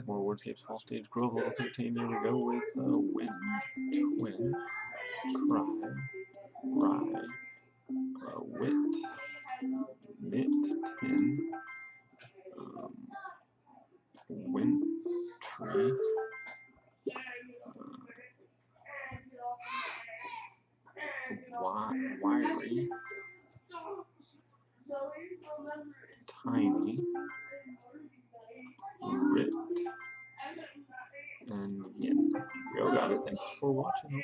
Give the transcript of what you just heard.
Blackmore Wordscapes Fall Stage Grove level 13. Here we go with uh, Win, Twin, Try, Rye, uh, Wit, Knit, Tin, um, Wintry, uh, Wiry, Tiny, and Yin. Yo, got it. Thanks for watching.